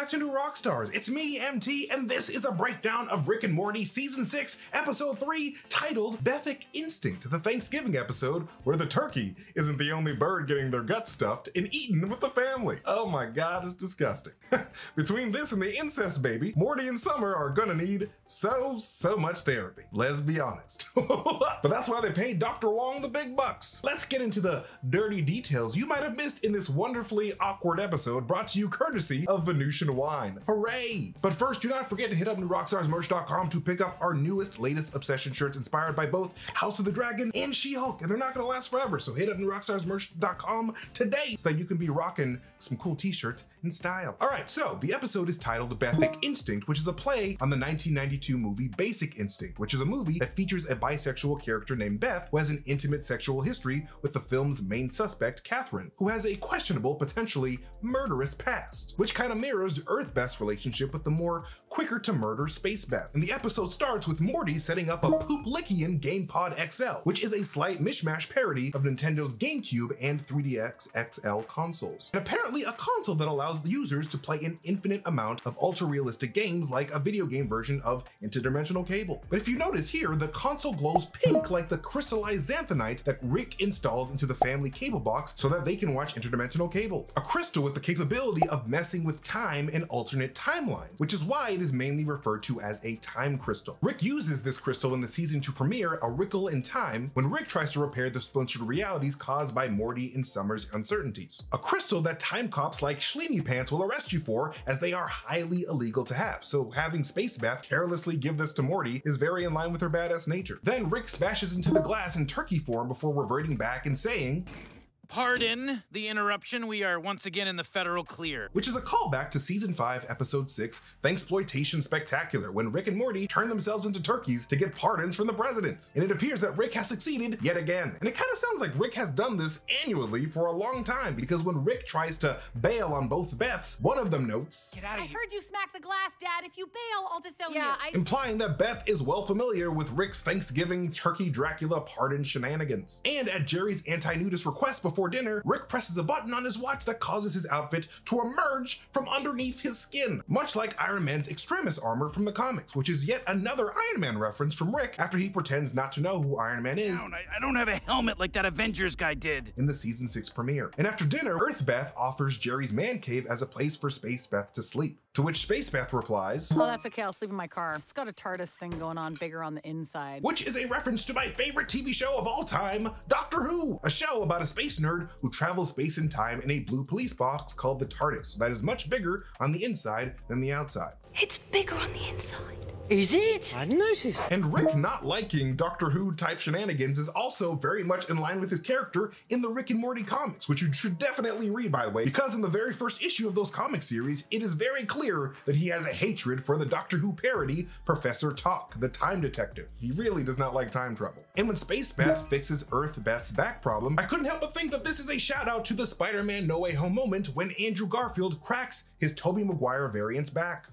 back to New Rockstars. It's me, MT, and this is a breakdown of Rick and Morty Season 6, Episode 3, titled Bethic Instinct, the Thanksgiving episode where the turkey isn't the only bird getting their guts stuffed and eaten with the family. Oh my god, it's disgusting. Between this and the incest baby, Morty and Summer are gonna need so, so much therapy. Let's be honest. but that's why they paid Dr. Wong the big bucks. Let's get into the dirty details you might have missed in this wonderfully awkward episode brought to you courtesy of Venusian Wine. Hooray! But first, do not forget to hit up newrockstarsmerch.com to pick up our newest, latest Obsession shirts inspired by both House of the Dragon and She-Hulk, and they're not gonna last forever, so hit up newrockstarsmerch.com today so that you can be rocking some cool t-shirts in style. All right, so the episode is titled Bethic Instinct, which is a play on the 1992 movie Basic Instinct, which is a movie that features a bisexual character named Beth who has an intimate sexual history with the film's main suspect, Catherine, who has a questionable, potentially murderous past, which kind of mirrors Earth Beth's relationship with the more quicker to murder Space Beth. And the episode starts with Morty setting up a Pooplickian GamePod XL, which is a slight mishmash parody of Nintendo's GameCube and 3DS XL consoles. And apparently a console that allows the users to play an infinite amount of ultra realistic games like a video game version of Interdimensional Cable. But if you notice here, the console glows pink like the crystallized xanthanite that Rick installed into the family cable box so that they can watch Interdimensional Cable. A crystal with the capability of messing with time and alternate timelines, which is why it is mainly referred to as a time crystal. Rick uses this crystal in the season to premiere A Rickle in Time when Rick tries to repair the splintered realities caused by Morty and Summer's uncertainties. A crystal that time cops like Schleemy Pants will arrest you for as they are highly illegal to have. So having Space Beth carelessly give this to Morty is very in line with her badass nature. Then Rick smashes into the glass in turkey form before reverting back and saying, Pardon the interruption. We are once again in the federal clear. which is a callback to season 5, episode 6, Thanksploitation Spectacular, when Rick and Morty turn themselves into turkeys to get pardons from the president. And it appears that Rick has succeeded yet again. And it kind of sounds like Rick has done this annually for a long time, because when Rick tries to bail on both Beths, one of them notes, Get out I of here. heard you smack the glass, Dad. If you bail, I'll disown Yeah, you. I implying that Beth is well familiar with Rick's Thanksgiving turkey Dracula pardon shenanigans. And at Jerry's anti-nudist request before dinner, Rick presses a button on his watch that causes his outfit to emerge from underneath his skin, much like Iron Man's extremis armor from the comics, which is yet another Iron Man reference from Rick after he pretends not to know who Iron Man is. I, I don't have a helmet like that Avengers guy did. in the season 6 premiere. And after dinner, Earth Beth offers Jerry's man cave as a place for Space Beth to sleep, to which Space Beth replies, Oh, that's okay. I'll sleep in my car. It's got a TARDIS thing going on bigger on the inside. which is a reference to my favorite TV show of all time, Doctor Who, a show about a space nerd who travels space and time in a blue police box called the TARDIS that is much bigger on the inside than the outside. It's bigger on the inside. Is it? I noticed. And Rick not liking Doctor Who type shenanigans is also very much in line with his character in the Rick and Morty comics, which you should definitely read, by the way, because in the very first issue of those comic series, it is very clear that he has a hatred for the Doctor Who parody, Professor Talk, the time detective. He really does not like time travel. And when Space Beth fixes Earth Beth's back problem, I couldn't help but think that this is a shout out to the Spider Man No Way Home moment when Andrew Garfield cracks his Tobey Maguire variant's back.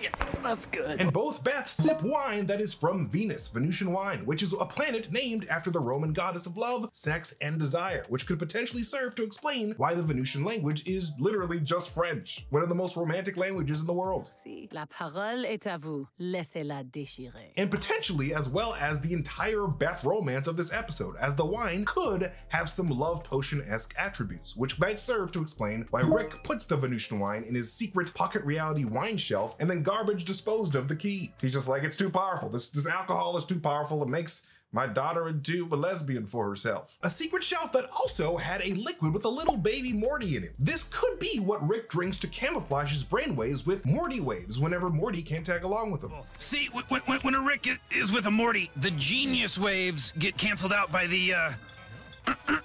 Yeah, that's good. And both Beths sip wine that is from Venus, Venusian wine, which is a planet named after the Roman goddess of love, sex, and desire, which could potentially serve to explain why the Venusian language is literally just French, one of the most romantic languages in the world. See, la parole est à vous. Laissez-la déchirer. And potentially as well as the entire Beth romance of this episode, as the wine could have some love potion-esque attributes, which might serve to explain why Rick puts the Venusian wine in his secret pocket reality wine shelf and then garbage disposed of the key. He's just like, it's too powerful. This, this alcohol is too powerful. It makes my daughter into a lesbian for herself. A secret shelf that also had a liquid with a little baby Morty in it. This could be what Rick drinks to camouflage his brainwaves with Morty waves whenever Morty can't tag along with him. See, when, when, when a Rick is with a Morty, the genius waves get canceled out by the, uh,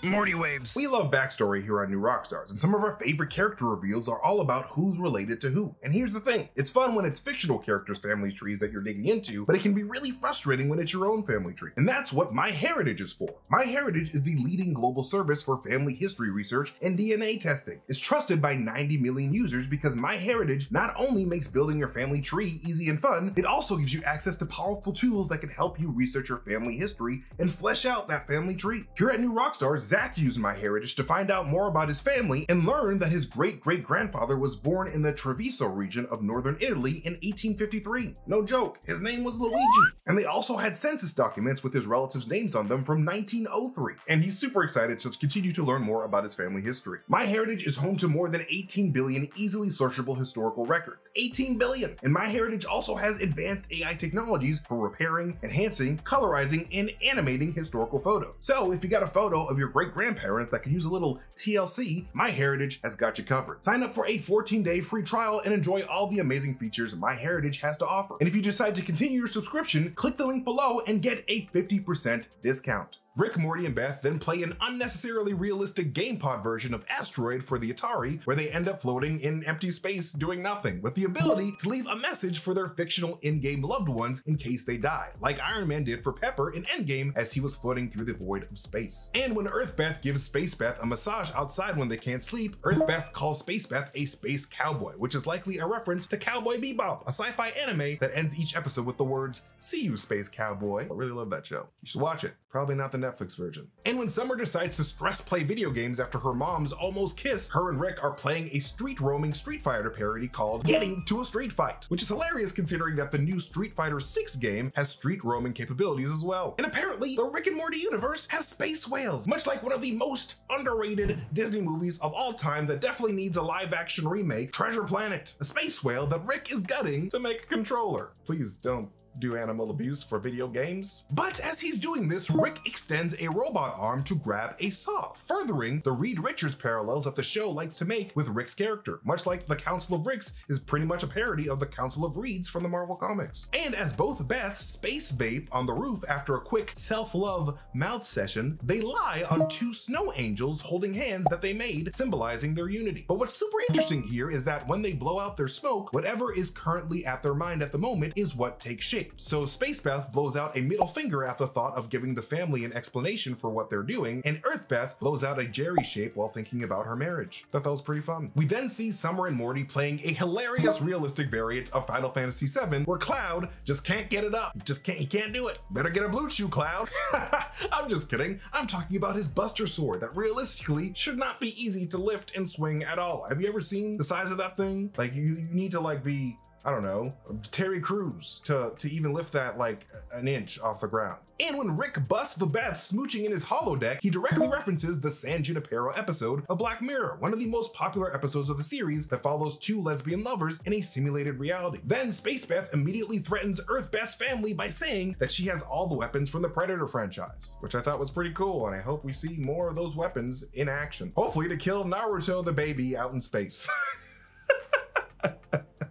Morty waves. We love backstory here on New Rockstars, and some of our favorite character reveals are all about who's related to who. And here's the thing it's fun when it's fictional characters' family trees that you're digging into, but it can be really frustrating when it's your own family tree. And that's what My Heritage is for. My Heritage is the leading global service for family history research and DNA testing. It's trusted by 90 million users because My Heritage not only makes building your family tree easy and fun, it also gives you access to powerful tools that can help you research your family history and flesh out that family tree. Here at New Rockstars, Zach used MyHeritage to find out more about his family and learned that his great great grandfather was born in the Treviso region of northern Italy in 1853. No joke, his name was Luigi. And they also had census documents with his relatives' names on them from 1903. And he's super excited to continue to learn more about his family history. MyHeritage is home to more than 18 billion easily searchable historical records. 18 billion! And MyHeritage also has advanced AI technologies for repairing, enhancing, colorizing, and animating historical photos. So if you got a photo of your great grandparents that can use a little TLC, MyHeritage has got you covered. Sign up for a 14 day free trial and enjoy all the amazing features MyHeritage has to offer. And if you decide to continue your subscription, click the link below and get a 50% discount. Rick, Morty, and Beth then play an unnecessarily realistic GamePod version of Asteroid for the Atari, where they end up floating in empty space doing nothing, with the ability to leave a message for their fictional in-game loved ones in case they die, like Iron Man did for Pepper in Endgame as he was floating through the void of space. And when Earth Beth gives Space Beth a massage outside when they can't sleep, Earth Beth calls Space Beth a space cowboy, which is likely a reference to Cowboy Bebop, a sci-fi anime that ends each episode with the words, see you space cowboy. I really love that show. You should watch it. Probably not the Netflix version. And when Summer decides to stress play video games after her mom's almost kiss, her and Rick are playing a street roaming Street Fighter parody called Getting to a Street Fight, which is hilarious considering that the new Street Fighter 6 game has street roaming capabilities as well. And apparently, the Rick and Morty universe has space whales, much like one of the most underrated Disney movies of all time that definitely needs a live action remake, Treasure Planet, a space whale that Rick is gutting to make a controller. Please don't do animal abuse for video games. But as he's doing this, Rick extends a robot arm to grab a saw, furthering the Reed Richards parallels that the show likes to make with Rick's character, much like the Council of Ricks is pretty much a parody of the Council of Reeds from the Marvel Comics. And as both Beth space vape on the roof after a quick self-love mouth session, they lie on two snow angels holding hands that they made, symbolizing their unity. But what's super interesting here is that when they blow out their smoke, whatever is currently at their mind at the moment is what takes shape. So Space Beth blows out a middle finger at the thought of giving the family an explanation for what they're doing, and Earth Beth blows out a Jerry shape while thinking about her marriage. Thought that was pretty fun. We then see Summer and Morty playing a hilarious realistic variant of Final Fantasy VII, where Cloud just can't get it up. Just can't, he can't do it. Better get a BlueChew, Cloud. I'm just kidding. I'm talking about his Buster Sword that realistically should not be easy to lift and swing at all. Have you ever seen the size of that thing? Like you, you need to like be I don't know, Terry Crews to, to even lift that like an inch off the ground. And when Rick busts the Beth smooching in his holodeck, he directly references the San Junipero episode of Black Mirror, one of the most popular episodes of the series that follows two lesbian lovers in a simulated reality. Then Space Beth immediately threatens Earth Beth's family by saying that she has all the weapons from the Predator franchise, which I thought was pretty cool, and I hope we see more of those weapons in action. Hopefully to kill Naruto the baby out in space.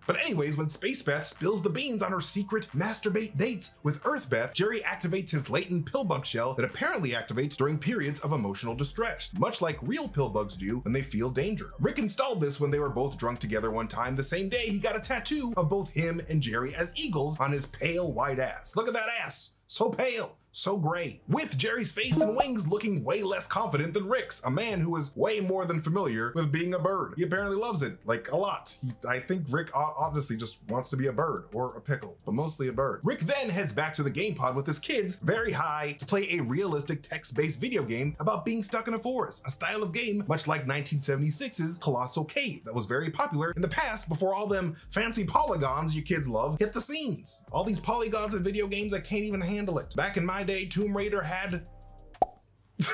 But anyways, when Space Beth spills the beans on her secret masturbate dates with Earth Beth, Jerry activates his latent pillbug shell that apparently activates during periods of emotional distress, much like real pillbugs do when they feel danger. Rick installed this when they were both drunk together one time the same day he got a tattoo of both him and Jerry as eagles on his pale white ass. Look at that ass, so pale so gray, with Jerry's face and wings looking way less confident than Rick's, a man who is way more than familiar with being a bird. He apparently loves it, like a lot. He, I think Rick obviously just wants to be a bird or a pickle, but mostly a bird. Rick then heads back to the game pod with his kids, very high, to play a realistic text-based video game about being stuck in a forest, a style of game much like 1976's Colossal Cave that was very popular in the past before all them fancy polygons you kids love hit the scenes. All these polygons in video games I can't even handle it. Back in my day, Tomb Raider had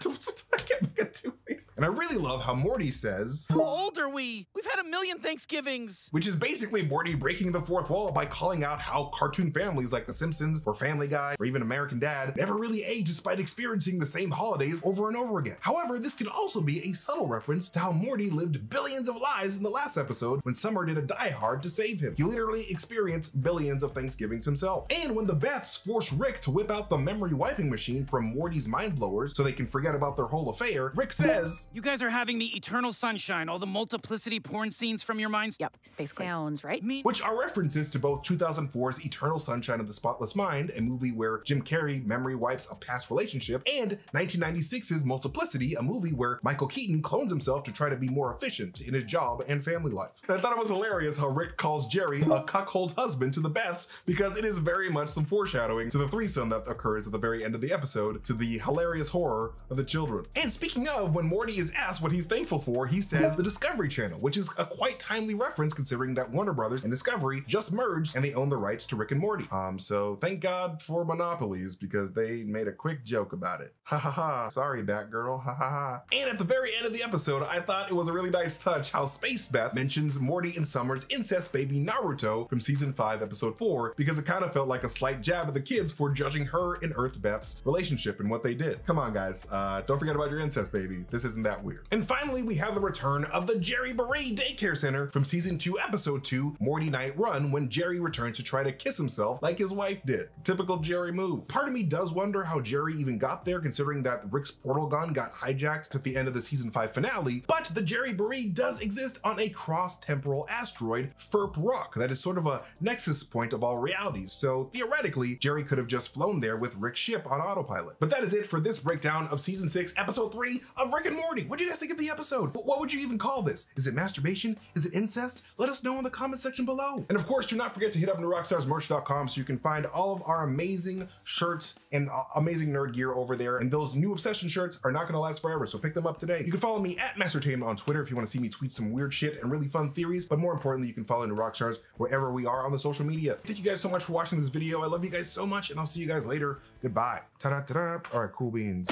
and I really love how Morty says, How old are we? We've had a million Thanksgivings. Which is basically Morty breaking the fourth wall by calling out how cartoon families like The Simpsons or Family Guy or even American Dad never really age despite experiencing the same holidays over and over again. However, this can also be a subtle reference to how Morty lived billions of lives in the last episode when Summer did a die hard to save him. He literally experienced billions of Thanksgivings himself. And when the Beths force Rick to whip out the memory wiping machine from Morty's mind blowers so they can forget about their whole affair, Rick says, You guys are having me eternal sunshine, all the multiplicity porn scenes from your minds? Yep, basically. Sounds right. Me? which are references to both 2004's Eternal Sunshine of the Spotless Mind, a movie where Jim Carrey memory wipes a past relationship, and 1996's Multiplicity, a movie where Michael Keaton clones himself to try to be more efficient in his job and family life. And I thought it was hilarious how Rick calls Jerry a cuckold husband to the Beths because it is very much some foreshadowing to the threesome that occurs at the very end of the episode, to the hilarious horror of the the children. And speaking of, when Morty is asked what he's thankful for, he says the Discovery Channel, which is a quite timely reference considering that Warner Brothers and Discovery just merged and they own the rights to Rick and Morty. Um, so thank God for monopolies because they made a quick joke about it. Ha ha ha. Sorry, Batgirl. Ha ha ha. And at the very end of the episode, I thought it was a really nice touch how Space Beth mentions Morty and Summer's incest baby Naruto from season 5, episode 4, because it kind of felt like a slight jab at the kids for judging her and Earth Beth's relationship and what they did. Come on, guys. Uh, don't forget about your incest baby. This isn't that weird. And finally, we have the return of the Jerryboree Daycare Center from season 2, episode 2, Mortynight Run, when Jerry returns to try to kiss himself like his wife did. Typical Jerry move. Part of me does wonder how Jerry even got there, considering that Rick's portal gun got hijacked at the end of the season 5 finale, but the Jerryboree does exist on a cross-temporal asteroid, Ferp Rock, that is sort of a nexus point of all realities. So theoretically, Jerry could have just flown there with Rick's ship on autopilot. But that is it for this breakdown of season 6, episode 3 of Rick and Morty. What do you guys think of the episode? What would you even call this? Is it masturbation? Is it incest? Let us know in the comment section below. And of course, do not forget to hit up newrockstarsmerch.com so you can find all of our amazing shirts and uh, amazing nerd gear over there. And those new obsession shirts are not going to last forever, so pick them up today. You can follow me at Mastertainment on Twitter if you want to see me tweet some weird shit and really fun theories. But more importantly, you can follow New wherever we are on the social media. Thank you guys so much for watching this video. I love you guys so much, and I'll see you guys later. Goodbye. Ta-da, ta-da. All right, cool beans.